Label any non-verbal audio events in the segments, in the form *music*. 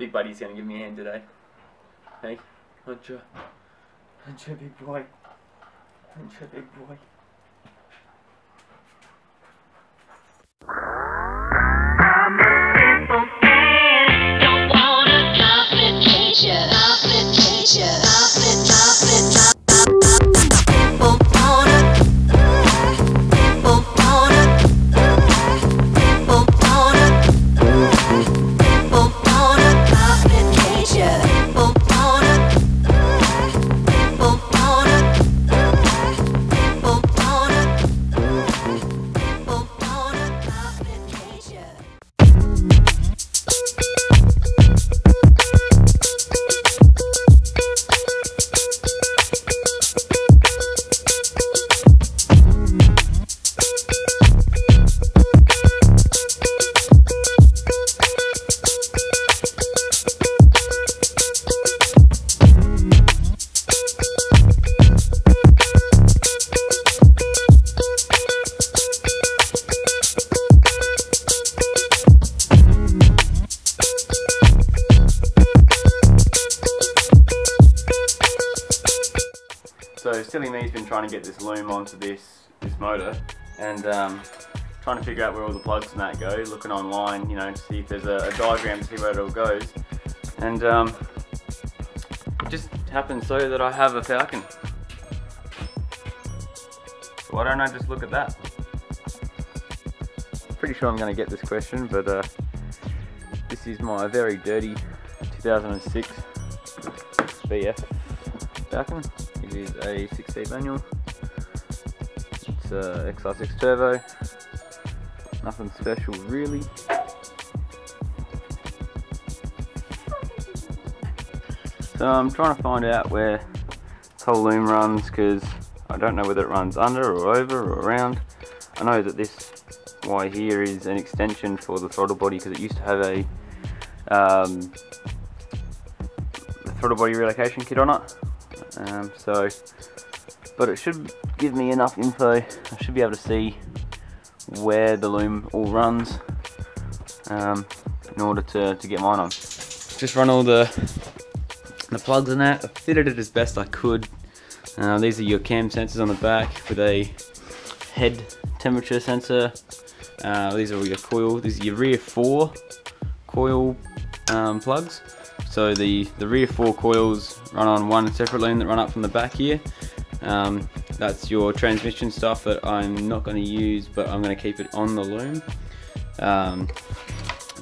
Big buddy's gonna give me a hand today. Hey, aren't you? Aren't you a big boy? Aren't you a big boy? To get this loom onto this this motor, and um, trying to figure out where all the plugs and that go. Looking online, you know, to see if there's a, a diagram to see where it all goes, and um, it just happens so that I have a Falcon. So why don't I just look at that? Pretty sure I'm going to get this question, but uh, this is my very dirty 2006 BF Falcon. It is a 6 manual. It's a XR6 turbo. Nothing special really. So I'm trying to find out where this whole loom runs because I don't know whether it runs under or over or around. I know that this Y here is an extension for the throttle body because it used to have a um, throttle body relocation kit on it. Um, so, but it should give me enough info. I should be able to see where the loom all runs um, in order to, to get mine on. Just run all the the plugs in that. I fitted it as best I could. Uh, these are your cam sensors on the back with a head temperature sensor. Uh, these are all your coil. These are your rear four coil um, plugs. So the, the rear four coils run on one separate loom that run up from the back here. Um, that's your transmission stuff that I'm not going to use, but I'm going to keep it on the loom. Um,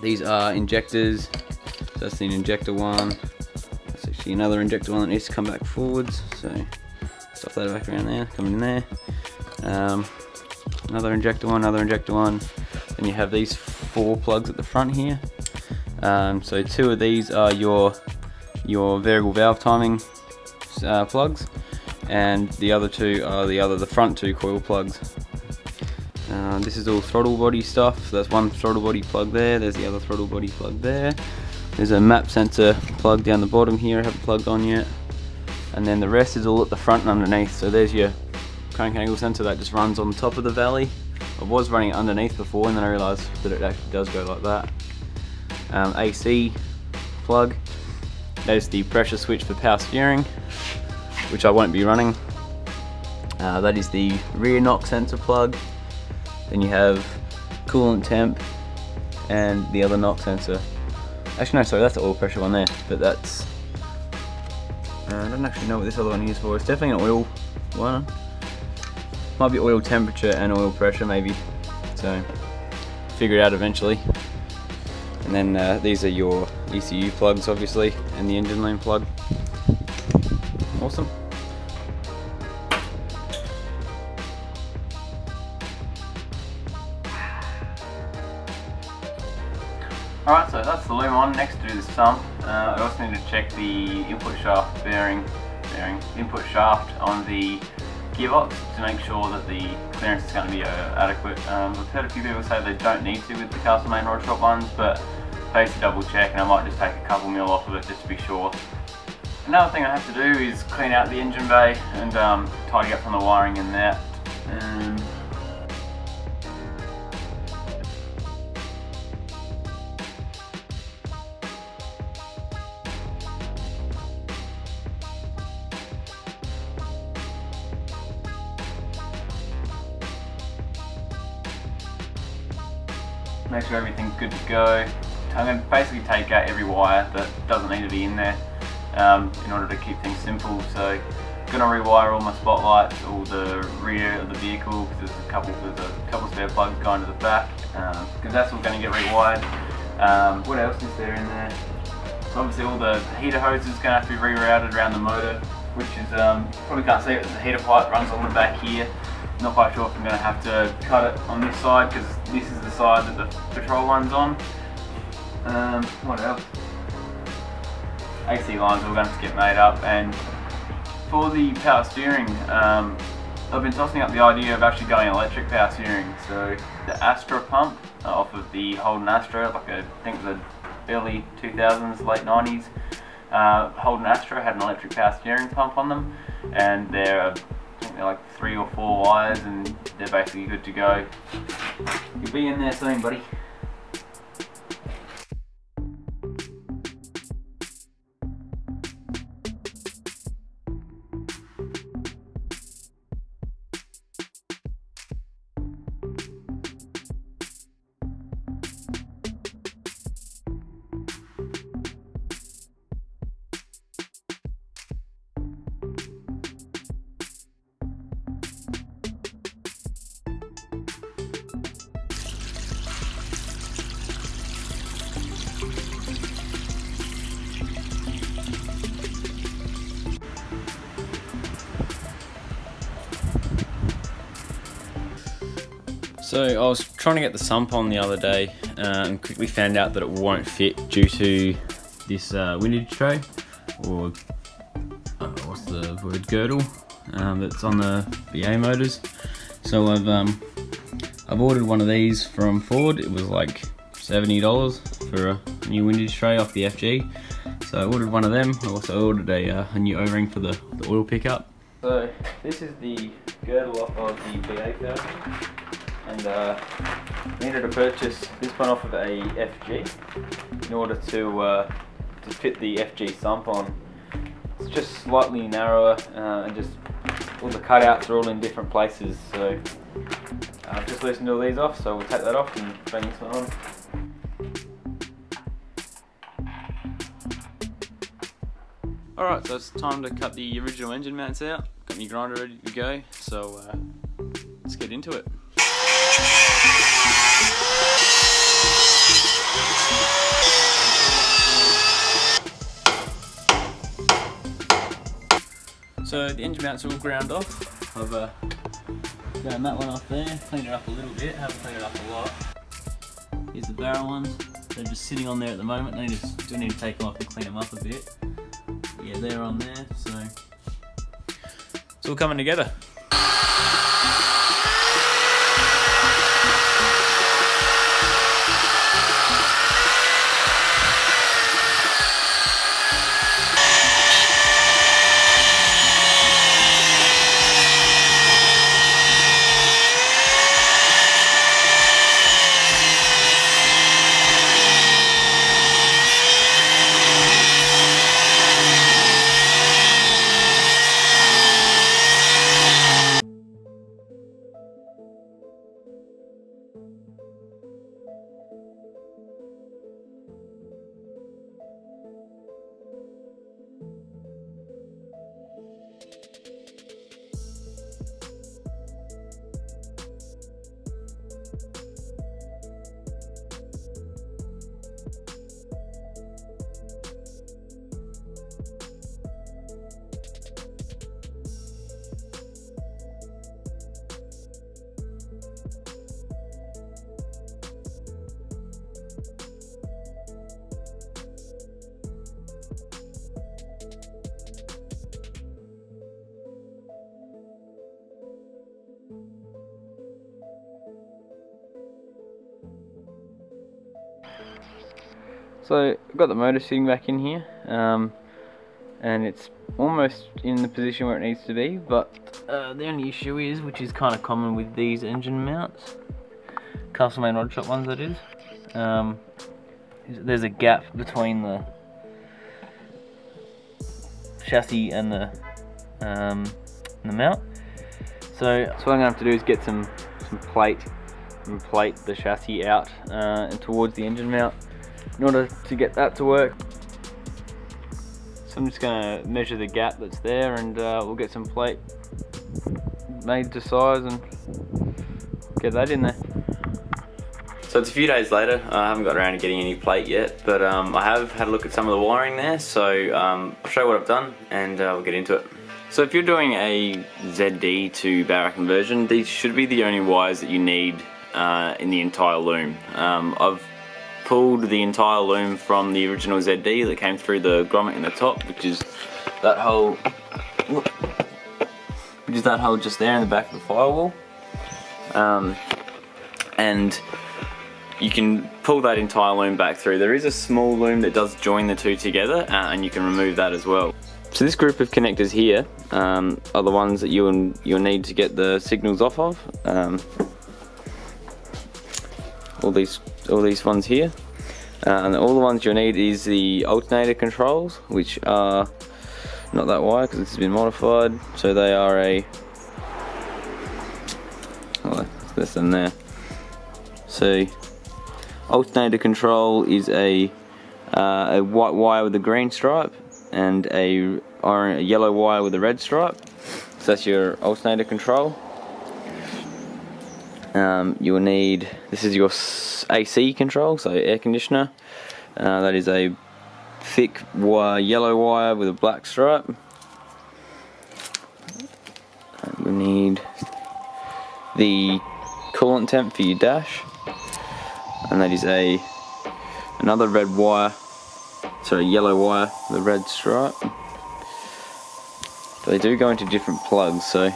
these are injectors. So that's the injector one. That's actually another injector one that needs to come back forwards. So stuff that back around there, coming in there. Um, another injector one, another injector one. Then you have these four plugs at the front here. Um, so two of these are your your variable valve timing uh, plugs, and the other two are the other the front two coil plugs. Uh, this is all throttle body stuff. That's one throttle body plug there. There's the other throttle body plug there. There's a map sensor plug down the bottom here. I haven't plugged on yet. And then the rest is all at the front and underneath. So there's your crank angle sensor that just runs on top of the valley. I was running it underneath before, and then I realised that it actually does go like that um, AC plug. There's the pressure switch for power steering, which I won't be running. Uh, that is the rear knock sensor plug. Then you have coolant temp and the other knock sensor. Actually no, sorry, that's the oil pressure one there, but that's... Uh, I don't actually know what this other one is for. It's definitely an oil one. Might be oil temperature and oil pressure maybe. So, figure it out eventually. And then uh, these are your ECU plugs obviously, and the engine lane plug. Awesome. So loom on. Next to the sump, uh, I also need to check the input shaft bearing, bearing, input shaft on the gearbox to make sure that the clearance is going to be uh, adequate. Um, I've heard a few people say they don't need to with the Castlemaine rod shop ones, but to double check and I might just take a couple mil off of it just to be sure. Another thing I have to do is clean out the engine bay and um, tidy up of the wiring in that. Um, good to go. I'm going to basically take out every wire that doesn't need to be in there um, in order to keep things simple. So I'm going to rewire all my spotlights, all the rear of the vehicle because there's a couple there's a couple spare plugs going to the back because um, that's all going to get rewired. Um, what else is there in there? So obviously all the heater hoses are going to have to be rerouted around the motor, which is um, probably can't see it. The heater pipe runs on the back here. Not quite sure if I'm going to have to cut it on this side because this is the side that the patrol runs on. Um, what else? AC lines are going to get made up and for the power steering, um, I've been tossing up the idea of actually going electric power steering. So the Astra pump uh, off of the Holden Astra, like a, I think the early 2000s, late 90s, uh, Holden Astra had an electric power steering pump on them, and they're like three or four wires, and they're basically good to go. You'll be in there soon, buddy. So I was trying to get the sump on the other day uh, and quickly found out that it won't fit due to this uh, windage tray or uh, what's the word girdle um, that's on the BA motors. So I've um, I've ordered one of these from Ford. It was like $70 for a new windage tray off the FG. So I ordered one of them. I also ordered a, uh, a new O-ring for the, the oil pickup. So this is the girdle off of the BA version and uh, needed to purchase this one off of a FG in order to uh, to fit the FG sump on. It's just slightly narrower uh, and just all the cutouts are all in different places so uh, I've just loosened all these off so we'll take that off and bring this one on. Alright, so it's time to cut the original engine mounts out. Got my grinder ready to go, so uh, let's get into it. So the engine mounts are all ground off. I've uh, ground that one off there, cleaned it up a little bit, haven't cleaned it up a lot. Here's the Barra ones. They're just sitting on there at the moment. I to, do need to take them off and clean them up a bit. Yeah, they're on there, so it's all coming together. So I've got the motor sitting back in here um, and it's almost in the position where it needs to be but uh, the only issue is, which is kind of common with these engine mounts, Castlemaine Rod Shop ones that is, um, there's a gap between the chassis and the um, and the mount. So, so what I'm going to have to do is get some, some plate and plate the chassis out uh, and towards the engine mount in order to get that to work. So I'm just going to measure the gap that's there and uh, we'll get some plate made to size and get that in there. So it's a few days later. I haven't got around to getting any plate yet, but um, I have had a look at some of the wiring there. So um, I'll show you what I've done, and uh, we'll get into it. So if you're doing a ZD to Barra conversion, these should be the only wires that you need uh, in the entire loom. Um, I've pulled the entire loom from the original ZD that came through the grommet in the top, which is that hole, which is that hole just there in the back of the firewall. Um, and you can pull that entire loom back through. There is a small loom that does join the two together uh, and you can remove that as well. So this group of connectors here um, are the ones that you'll, you'll need to get the signals off of. Um, all these all these ones here. Uh, and all the ones you'll need is the alternator controls, which are not that wire because it's been modified. So they are a, oh, this in there. So alternator control is a uh, a white wire with a green stripe and a, orange, a yellow wire with a red stripe. So that's your alternator control. Um, you will need this is your AC control, so air conditioner. Uh, that is a thick wire, yellow wire with a black stripe. And we need the coolant temp for your dash and that is a another red wire sorry yellow wire a red stripe they do go into different plugs so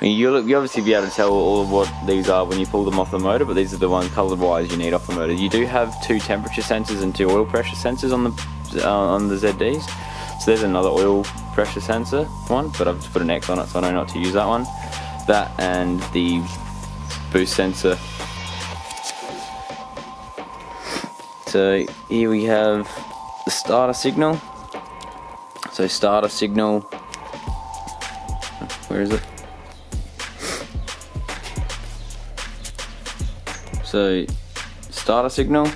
You'll, you obviously be able to tell all of what these are when you pull them off the motor but these are the ones coloured wires you need off the motor you do have two temperature sensors and two oil pressure sensors on the uh, on the ZDs so there's another oil pressure sensor one but I've just put an X on it so I know not to use that one that and the boost sensor So here we have the starter signal. So starter signal, where is it? So starter signal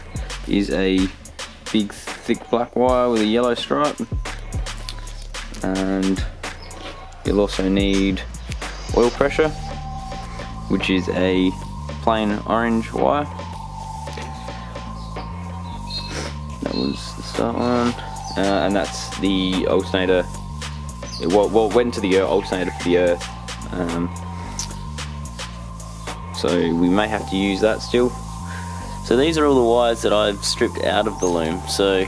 is a big thick black wire with a yellow stripe. And you'll also need oil pressure which is a plain orange wire. That was the start one. Uh, and that's the alternator it well, well went to the alternator for the earth um, so we may have to use that still. So these are all the wires that I've stripped out of the loom. So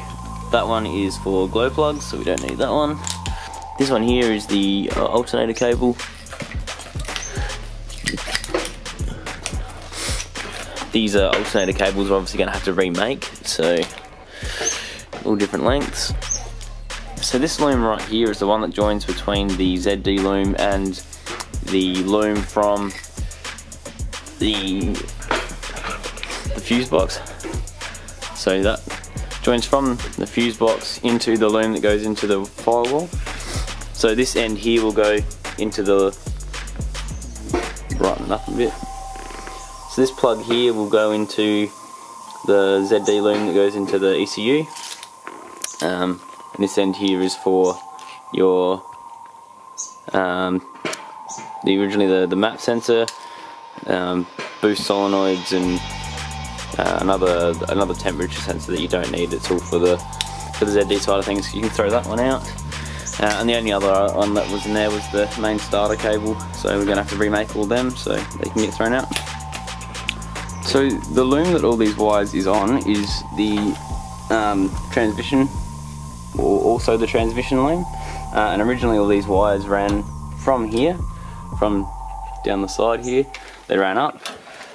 that one is for glow plugs so we don't need that one. This one here is the uh, alternator cable. These uh, alternator cables we're obviously going to have to remake so all different lengths. So this loom right here is the one that joins between the ZD loom and the loom from the, the fuse box. So that joins from the fuse box into the loom that goes into the firewall. So this end here will go into the, brighten up a bit. So this plug here will go into the ZD loom that goes into the ECU. Um, and this end here is for your um, the originally the, the map sensor, um, boost solenoids, and uh, another another temperature sensor that you don't need. It's all for the for the ZD side of things. You can throw that one out. Uh, and the only other one that was in there was the main starter cable, so we're going to have to remake all them so they can get thrown out. So the loom that all these wires is on is the um, transmission or also the transmission loom. Uh, and originally all these wires ran from here, from down the side here, they ran up.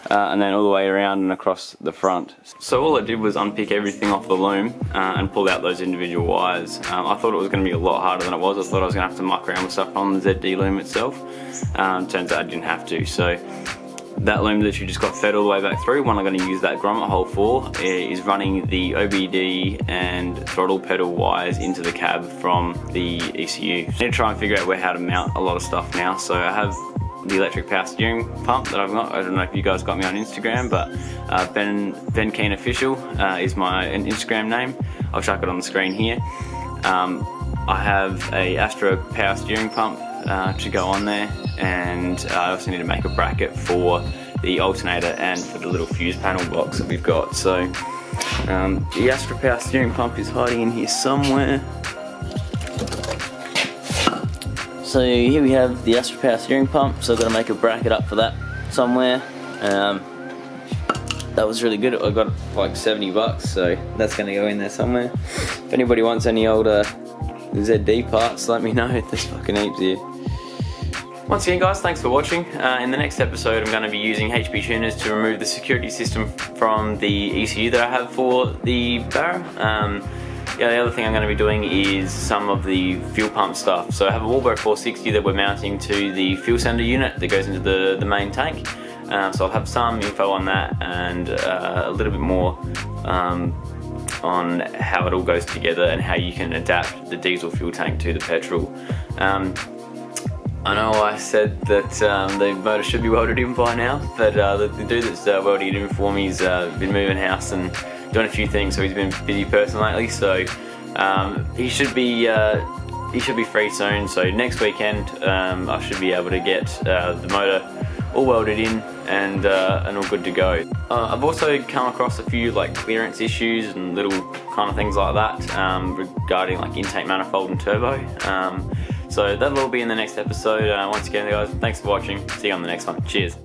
Uh, and then all the way around and across the front. So all I did was unpick everything off the loom uh, and pull out those individual wires. Um, I thought it was going to be a lot harder than it was. I thought I was going to have to muck around with stuff on the ZD loom itself. Um, turns out I didn't have to. So that loom that you just got fed all the way back through, one I'm going to use that grommet hole for, is running the OBD and throttle pedal wires into the cab from the ECU. I need to try and figure out where how to mount a lot of stuff now, so I have the electric power steering pump that I've got. I don't know if you guys got me on Instagram, but uh, Ben Ben Keene Official uh, is my Instagram name. I'll chuck it on the screen here. Um, I have a Astra power steering pump uh, to go on there, and I also need to make a bracket for the alternator and for the little fuse panel box that we've got. So um, the Astra power steering pump is hiding in here somewhere. So here we have the Astra Power steering pump, so I've got to make a bracket up for that somewhere. Um, that was really good, I got like 70 bucks, so that's going to go in there somewhere. If anybody wants any older ZD parts, let me know, *laughs* there's fucking heaps here. Once again guys, thanks for watching. Uh, in the next episode I'm going to be using HP tuners to remove the security system from the ECU that I have for the Barra. Um, yeah, the other thing I'm going to be doing is some of the fuel pump stuff. So I have a Walbro 460 that we're mounting to the fuel sender unit that goes into the, the main tank. Um, so I'll have some info on that and uh, a little bit more um, on how it all goes together and how you can adapt the diesel fuel tank to the petrol. Um, I know I said that um, the motor should be welded in by now, but uh, the, the, dude that's uh, welding it in for me has uh, been moving house and doing a few things, so he's been busy person lately. So um, he should be uh, he should be free soon. So next weekend um, I should be able to get uh, the motor all welded in and uh, and all good to go. Uh, I've also come across a few like clearance issues and little kind of things like that um, regarding like intake manifold and turbo. Um, so that'll all be in the next episode. Uh, once again, guys, thanks for watching. See you on the next one. Cheers.